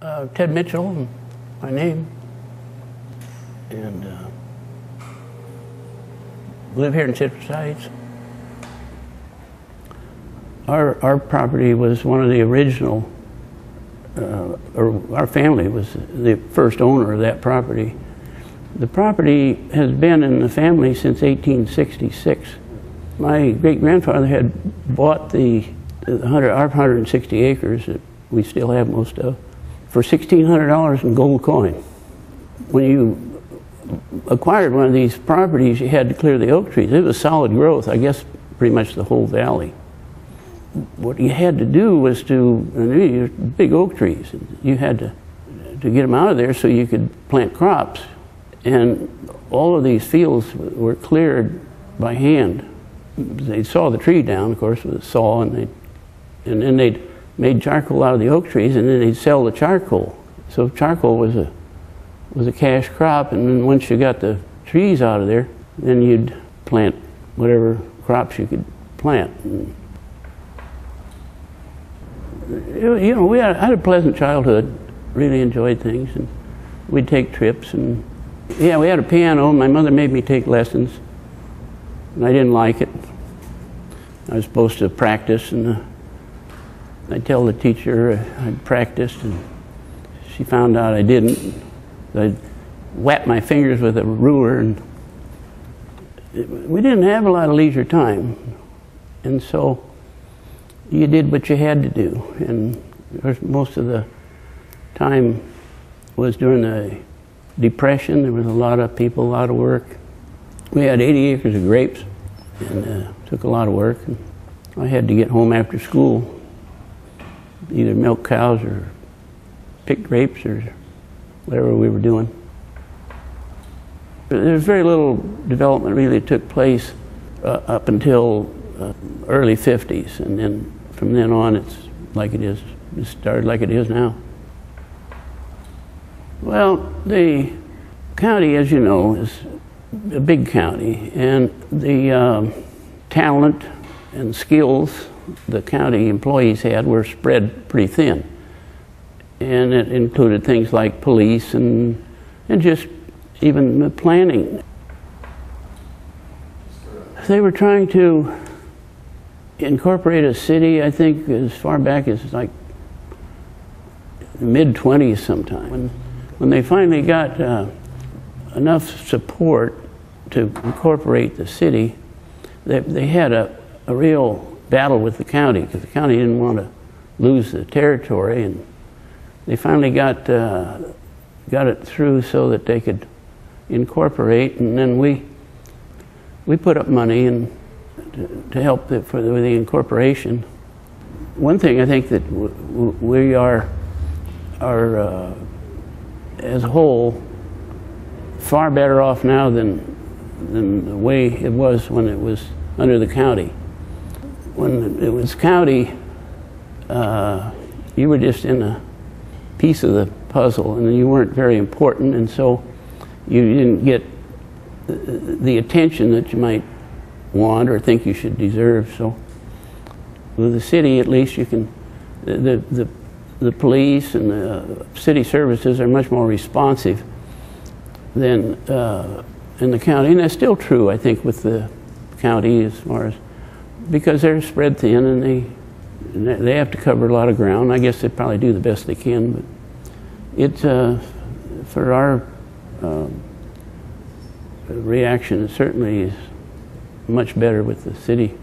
Uh, Ted Mitchell, my name, and uh, live here in Citrus Heights. Our, our property was one of the original, uh, or our family was the first owner of that property. The property has been in the family since 1866. My great grandfather had bought the, the 100, our 160 acres that we still have most of for $1,600 in gold coin. When you acquired one of these properties, you had to clear the oak trees. It was solid growth, I guess pretty much the whole valley. What you had to do was to, big oak trees, you had to, to get them out of there so you could plant crops. And all of these fields were cleared by hand. They saw the tree down, of course, with a saw, and, they, and then they'd made charcoal out of the oak trees, and then they'd sell the charcoal. So charcoal was a was a cash crop, and then once you got the trees out of there, then you'd plant whatever crops you could plant. And, you know, we had, a pleasant childhood. Really enjoyed things, and we'd take trips. And yeah, we had a piano. My mother made me take lessons, and I didn't like it. I was supposed to practice, and I'd tell the teacher I'd practiced, and she found out I didn't. I'd whap my fingers with a ruler, and we didn't have a lot of leisure time, and so you did what you had to do. And most of the time was during the Depression. There was a lot of people, a lot of work. We had 80 acres of grapes, and uh, took a lot of work. And I had to get home after school, either milk cows or pick grapes or whatever we were doing. There's very little development really took place uh, up until uh, early 50s, and then from then on, it's like it is. It started like it is now. Well, the county, as you know, is a big county, and the um, talent and skills the county employees had were spread pretty thin. And it included things like police and, and just even the planning. They were trying to incorporate a city, I think, as far back as like mid 20s sometime. When, when they finally got uh, enough support to incorporate the city, they, they had a, a real battle with the county because the county didn't want to lose the territory, and they finally got uh, got it through so that they could incorporate, and then we we put up money and to help the, for the, the, incorporation. One thing I think that we are, are uh, as a whole, far better off now than, than the way it was when it was under the county. When it was county, uh, you were just in a piece of the puzzle and you weren't very important, and so you didn't get the attention that you might want or think you should deserve. So with the city, at least you can, the, the, the police and the city services are much more responsive than uh, in the county. And that's still true, I think, with the county as far as, because they're spread thin and they, they have to cover a lot of ground. I guess they probably do the best they can, but it's, uh, for our uh, reaction, it certainly is much better with the city